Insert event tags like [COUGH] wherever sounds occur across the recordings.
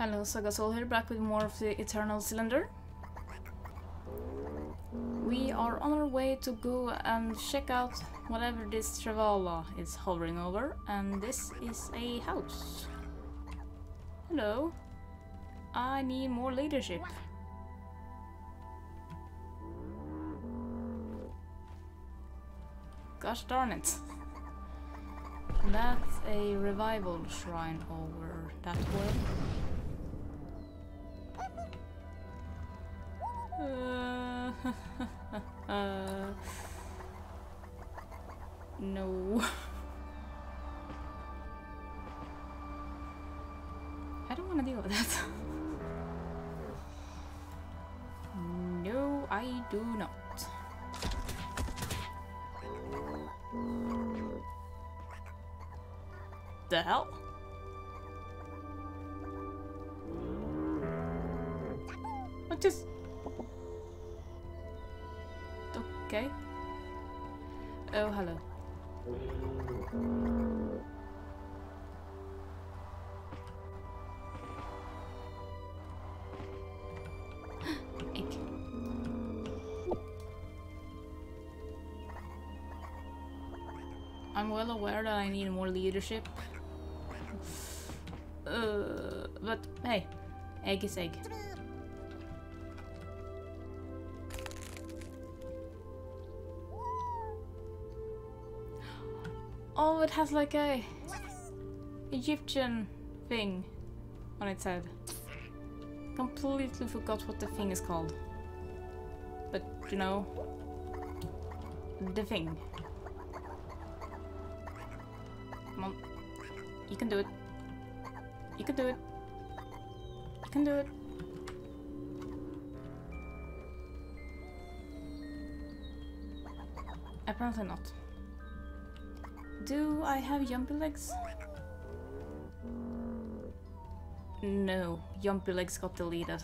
Hello, Sagasol here, back with more of the Eternal Cylinder. We are on our way to go and check out whatever this Travala is hovering over, and this is a house. Hello. I need more leadership. Gosh darn it. That's a revival shrine over that way. Uh, [LAUGHS] no. I don't want to deal with that. no, I do not. The hell? What just... Okay. Oh, hello. I'm well aware that I need more leadership. Uh, but hey, egg is egg. Oh, it has like a Egyptian thing on its head. Completely forgot what the thing is called. But, you know, the thing. Come on. You can do it. You can do it. You can do it. Apparently not. Do I have jumpy legs? No, jumpy legs got deleted.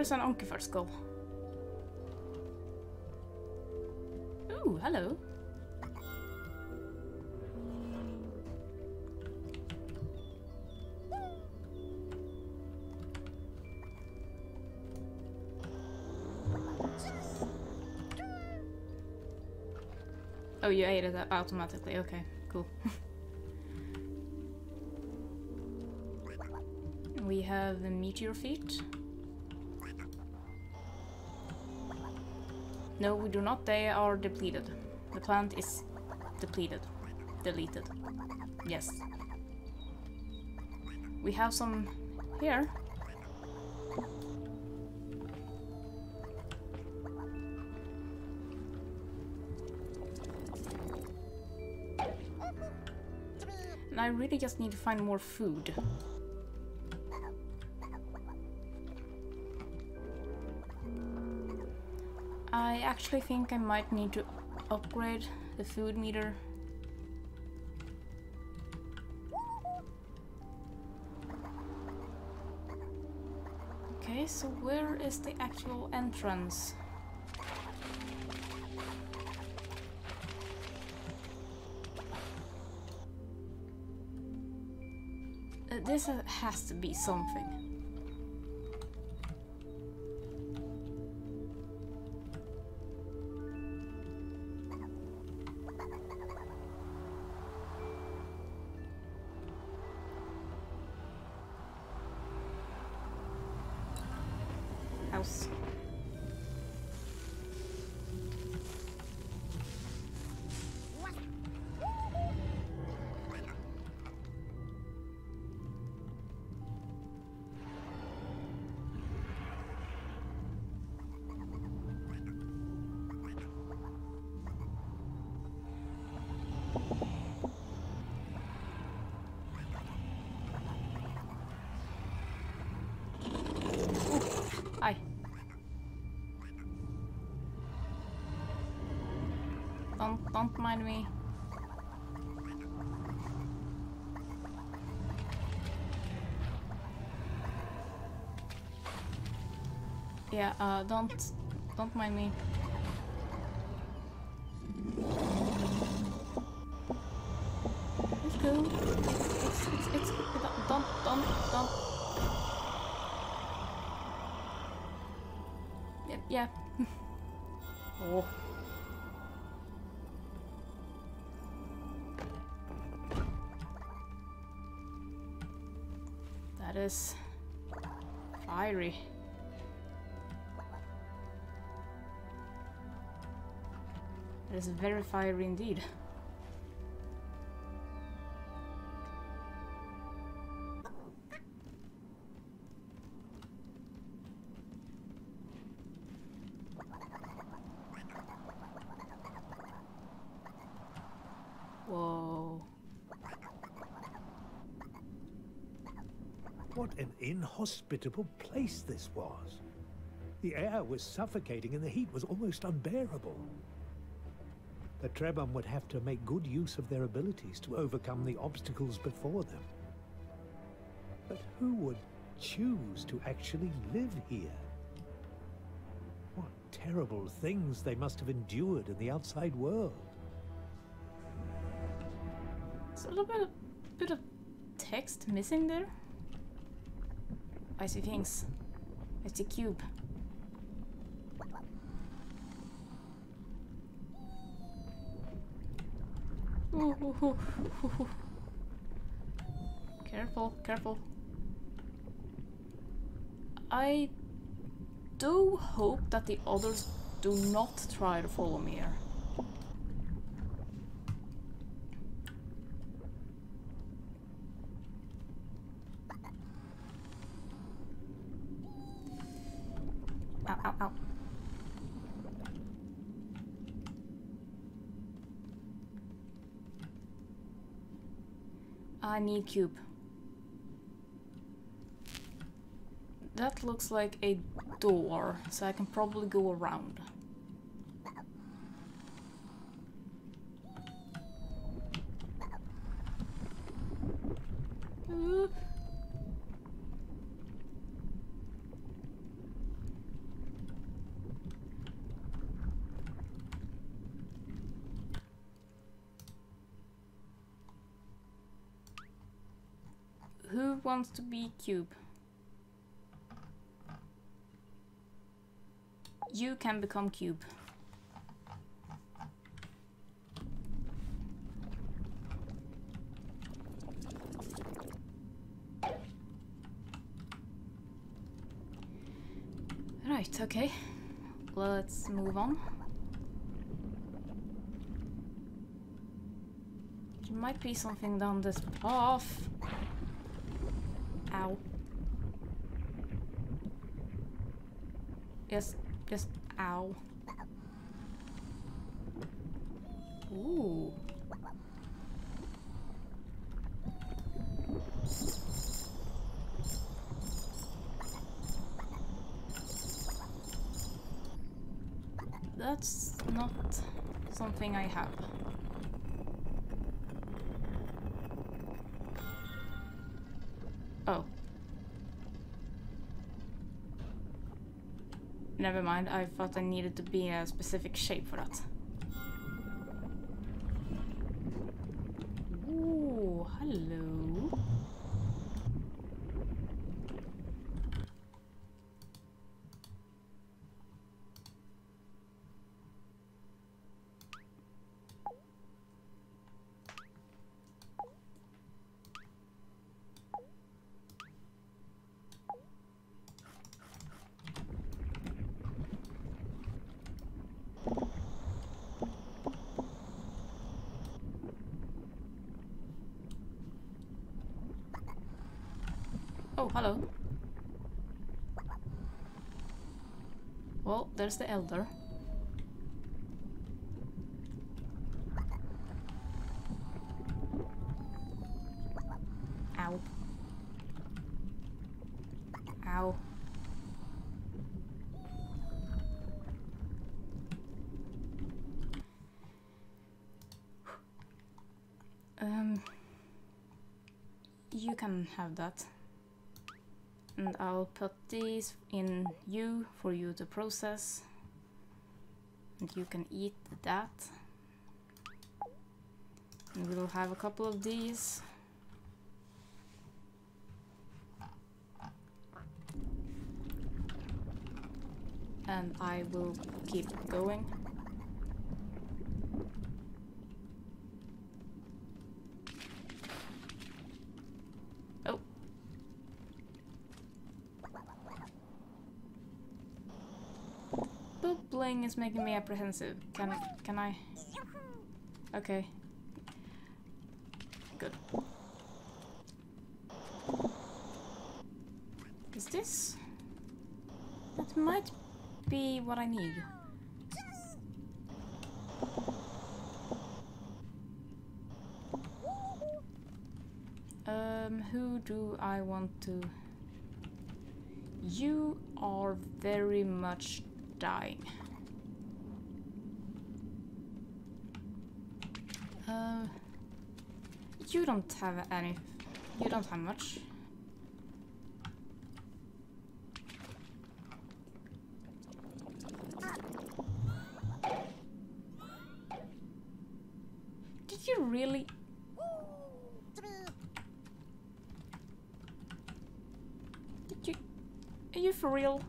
There's an Onkifer skull. Ooh, hello. Oh, you ate it automatically. Okay, cool. [LAUGHS] we have the meteor feet. No, we do not. They are depleted. The plant is depleted. Deleted. Yes. We have some here. And I really just need to find more food. I actually think I might need to upgrade the food meter. Okay, so where is the actual entrance? Uh, this uh, has to be something. Don't, mind me. Yeah, uh, don't, don't mind me. That is fiery. That is very fiery indeed. Inhospitable place this was. The air was suffocating and the heat was almost unbearable. The Trebhum would have to make good use of their abilities to overcome the obstacles before them. But who would choose to actually live here? What terrible things they must have endured in the outside world. There's a little bit, bit of text missing there. I see things. I see cube. Careful, careful. I do hope that the others do not try to follow me here. Need cube. That looks like a door, so I can probably go around. Uh. To be cube? You can become cube. Right, okay. Let's move on. There might be something down this path. Ow. Yes, just ow. Ooh. That's not something I have. Never mind, I thought I needed to be a specific shape for that. Oh, hello. Well, there's the elder. Ow. Ow. Um, you can have that. And I'll put these in you for you to process. And you can eat that. And we'll have a couple of these. And I will keep going. Oh. Bubbling is making me apprehensive. Can can I? Okay. Good. Is this? That might be what I need. Um, who do I want to... You are very much dying. Uh, you don't have any... You don't have much. Did you really... Did you... Are you for real?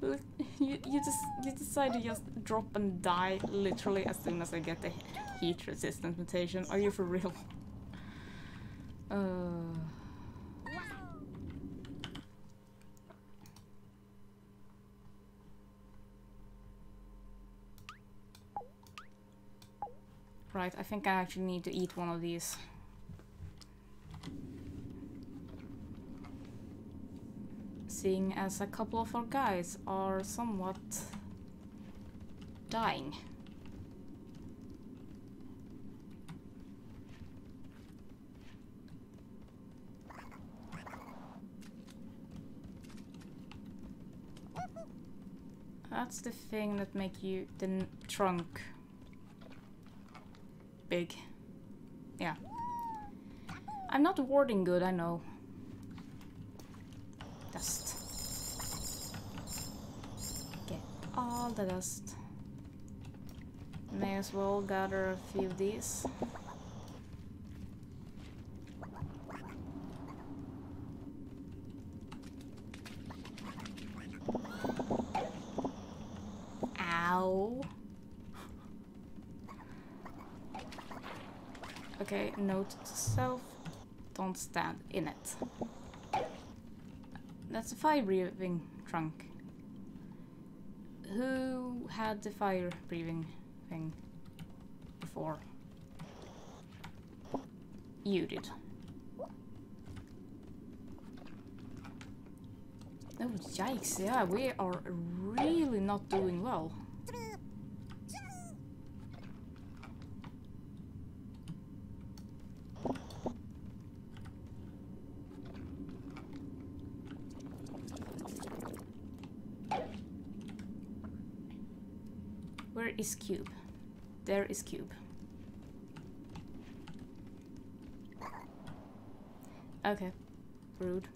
Look, You, you just you decide to just drop and die literally as soon as I get the heat resistant mutation. Are you for real? Uh, right, I think I actually need to eat one of these. Seeing as a couple of our guys are somewhat dying. That's the thing that make you the trunk big. Yeah. I'm not warding good, I know. Dust. Get all the dust. As well gather a few of these. Ow. Okay, note to self, don't stand in it. That's a fire breathing trunk. Who had the fire breathing thing before? You did. Oh, yikes, yeah, we are really not doing well. Where is Cube? There is Cube. Okay. Rude.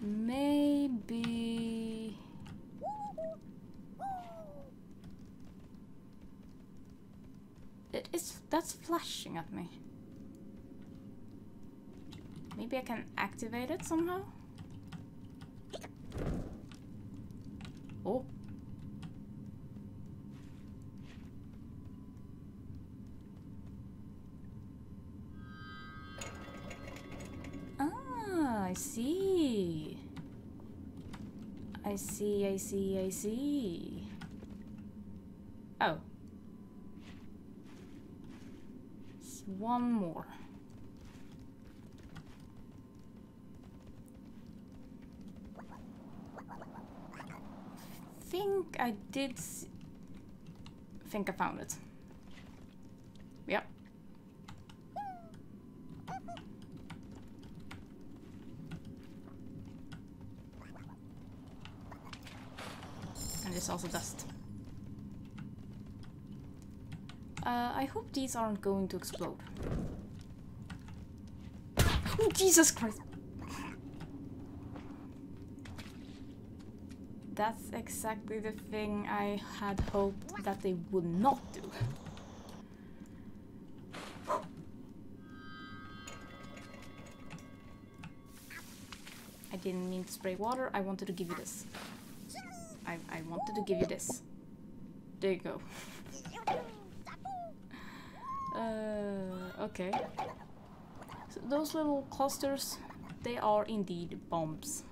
Maybe... It is... That's flashing at me. Maybe I can activate it somehow? See, I see, I. Oh. It's one more. think I did s- think I found it. It's also dust. Uh, I hope these aren't going to explode. Oh, Jesus Christ! That's exactly the thing I had hoped that they would not do. I didn't mean to spray water, I wanted to give you this. I, I wanted to give you this. There you go. [LAUGHS] uh, okay. So those little clusters, they are indeed bombs.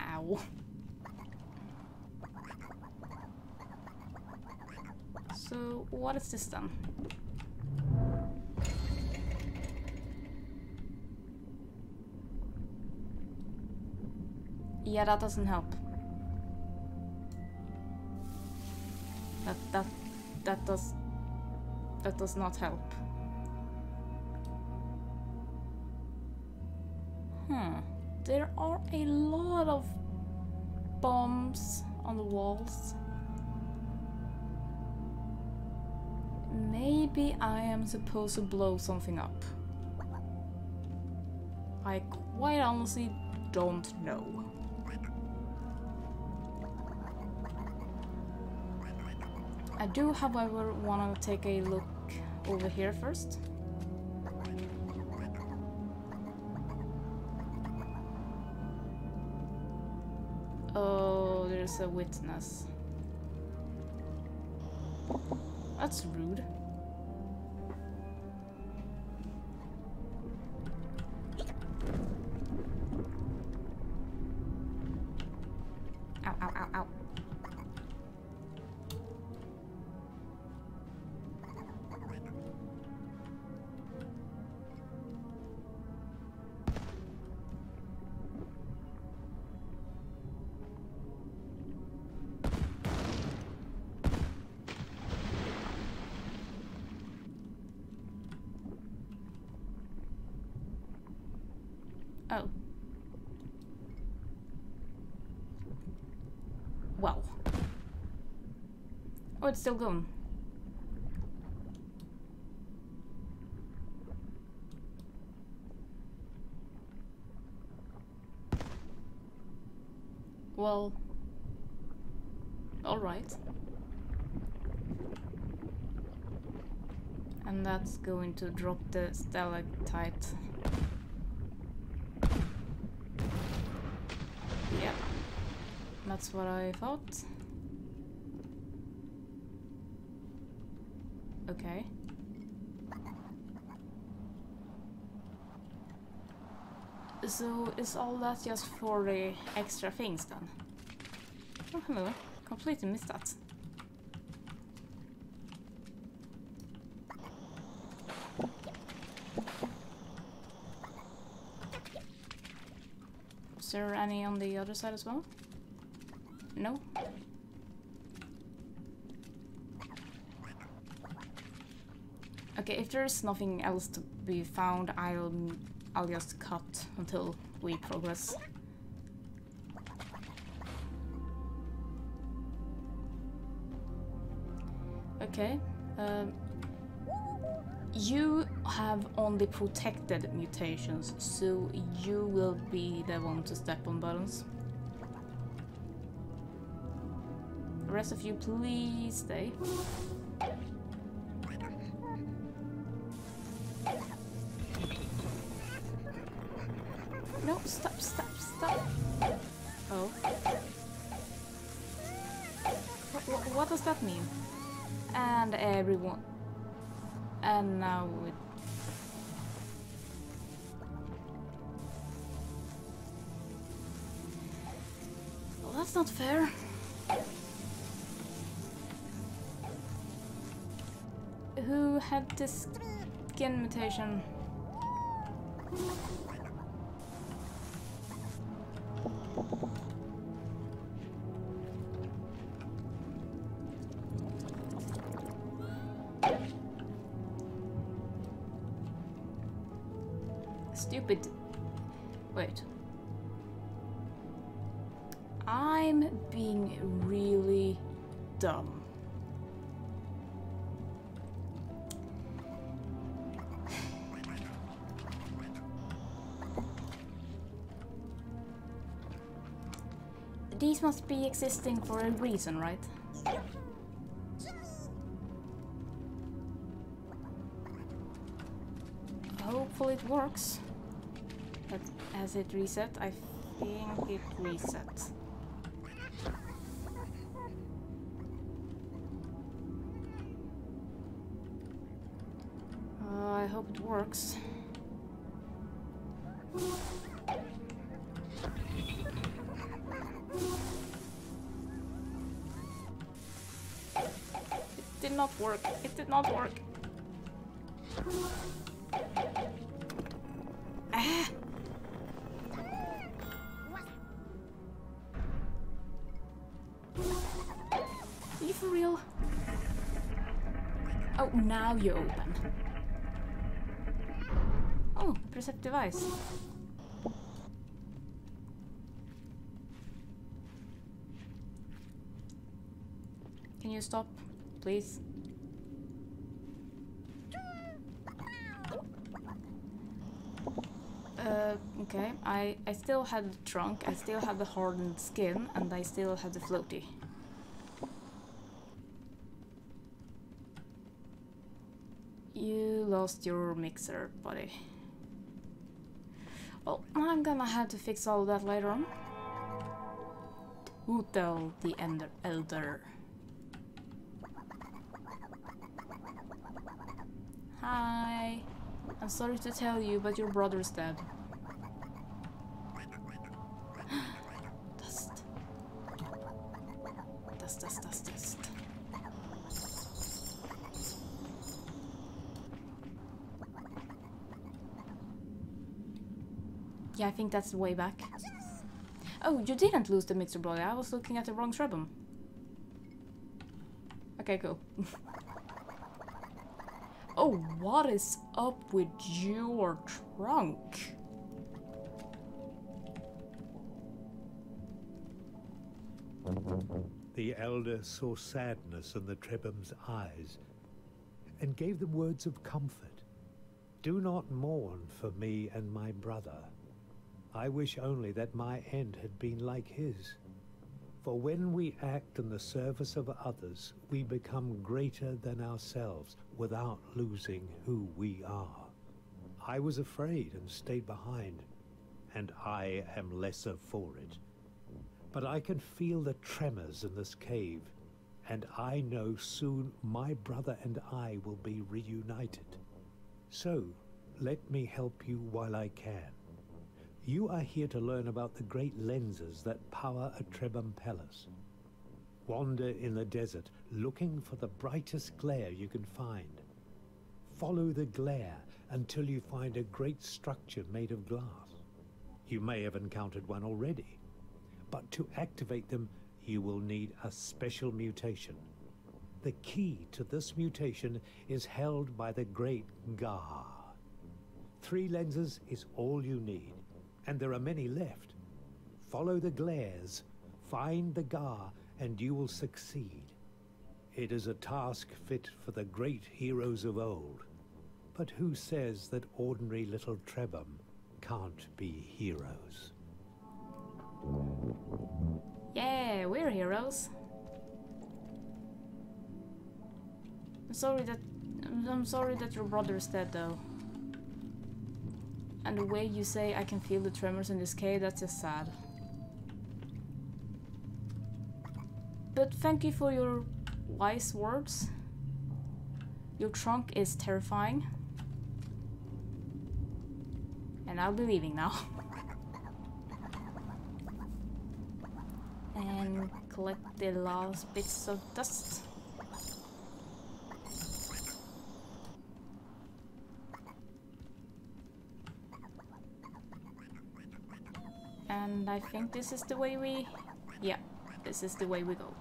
Ow. So, what is this then? Yeah, that doesn't help. That that that does that does not help. Hmm. There are a lot of bombs on the walls. Maybe I am supposed to blow something up. I quite honestly don't know. I do, however, want to take a look over here first. Oh, there's a witness. That's rude. Oh, it's still going. Well. Alright. And that's going to drop the stalactite. Yeah, that's what I thought. Okay. So is all that just for the extra things then? Oh, hello. Completely missed that. Is there any on the other side as well? No? Okay, if there's nothing else to be found, I'll I'll just cut until we progress. Okay. Um, you have only protected mutations, so you will be the one to step on buttons. The rest of you, please stay. That's not fair. Who had this skin mutation? These must be existing for a reason, right? Hopefully it works. But as it reset, I think it resets. Uh, I hope it works. Work. It did not work. [SIGHS] Ah! You for real? Oh, now you open. Oh, percept device. Can you stop, please? Uh, okay. I, I still had the trunk, I still had the hardened skin, and I still had the floaty. You lost your mixer, buddy. Well, I'm gonna have to fix all that later on. Utel the Ender Elder. Hi. I'm sorry to tell you, but your brother's dead. Think that's the way back. Oh, you didn't lose the mixer boy. I was looking at the wrong Trebhum. Okay, cool. [LAUGHS] oh, what is up with your trunk? The elder saw sadness in the Trebhum's eyes and gave them words of comfort. Do not mourn for me and my brother. I wish only that my end had been like his. For when we act in the service of others, we become greater than ourselves without losing who we are. I was afraid and stayed behind, and I am lesser for it. But I can feel the tremors in this cave, and I know soon my brother and I will be reunited. So, let me help you while I can. You are here to learn about the great lenses that power a Palace. Wander in the desert, looking for the brightest glare you can find. Follow the glare until you find a great structure made of glass. You may have encountered one already, but to activate them, you will need a special mutation. The key to this mutation is held by the great Gar. Three lenses is all you need, and there are many left. Follow the glares, find the Gar, and you will succeed. It is a task fit for the great heroes of old. But who says that ordinary little Trebhum can't be heroes? Yeah, we're heroes. I'm sorry that I'm sorry that your brother's dead though. And the way you say I can feel the tremors in this cave, that's just sad. But thank you for your wise words. Your trunk is terrifying. And I'll be leaving now. [LAUGHS] and collect the last bits of dust. And I think this is the way we... Yeah, this is the way we go.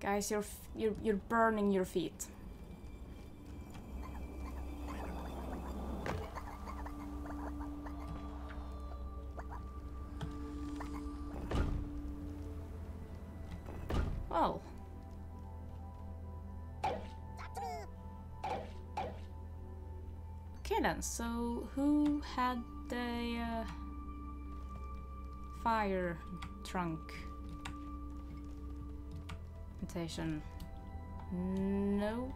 Guys, you're you're you're burning your feet. Then, so who had the uh, fire trunk mutation? No.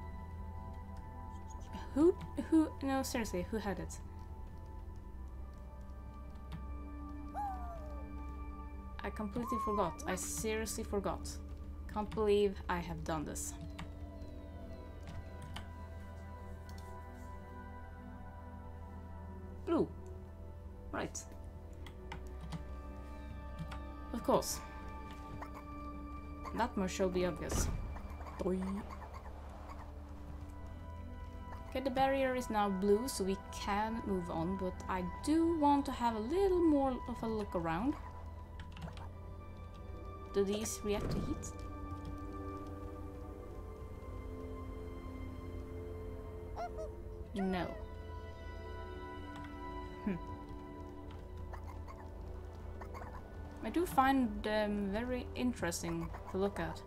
Who, who, no seriously, who had it? I completely forgot. I seriously forgot. Can't believe I have done this. Shall be obvious. Okay, the barrier is now blue, so we can move on, but I do want to have a little more of a look around. Do these react to heat? No. I do find them very interesting to look at.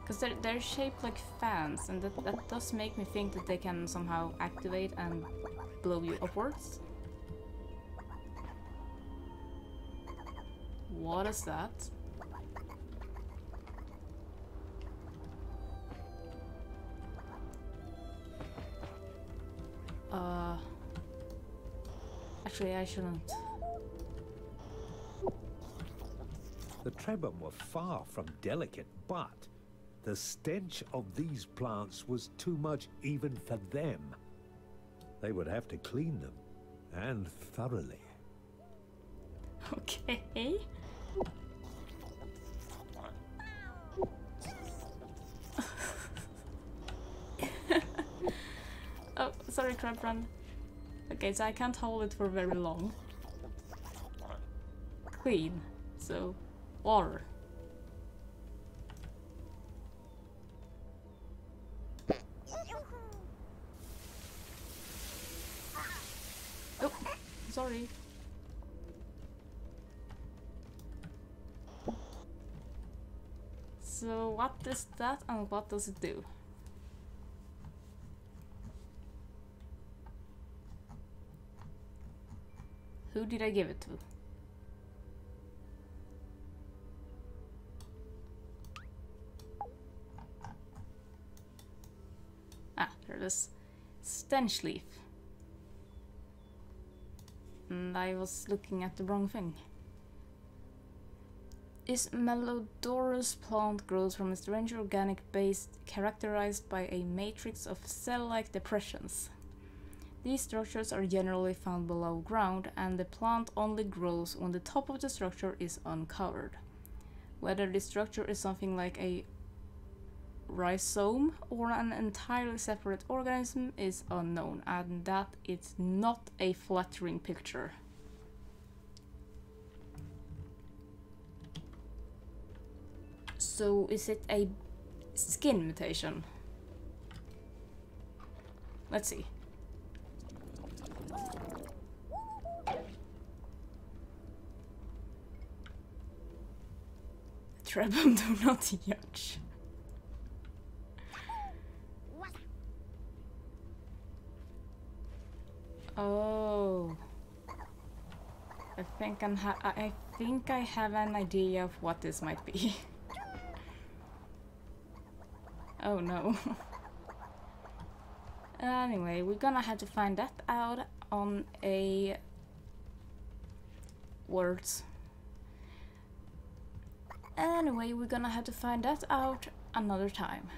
Because they're, they're shaped like fans, and that, that does make me think that they can somehow activate and blow you upwards. What is that? Uh, actually, I shouldn't. The Trebhum were far from delicate, but the stench of these plants was too much even for them. They would have to clean them, and thoroughly. Okay. [LAUGHS] oh, sorry, crab run. Okay, so I can't hold it for very long. Clean, so water. Oh, sorry. So what is that and what does it do? Who did I give it to? Stench leaf. And I was looking at the wrong thing. This malodorous plant grows from a strange organic base characterized by a matrix of cell-like depressions. These structures are generally found below ground and the plant only grows when the top of the structure is uncovered. Whether this structure is something like a rhizome or an entirely separate organism is unknown and that it's not a flattering picture. So is it a skin mutation? Let's see. Trebhum do not [LAUGHS] judge. Oh. I think I'm I think I have an idea of what this might be. [LAUGHS] oh no. [LAUGHS] anyway, we're gonna have to find that out on a words. Anyway, we're gonna have to find that out another time.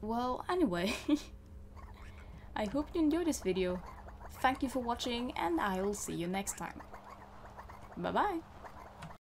Well, anyway. [LAUGHS] I hope you enjoyed this video. Thank you for watching and I will see you next time. Bye bye!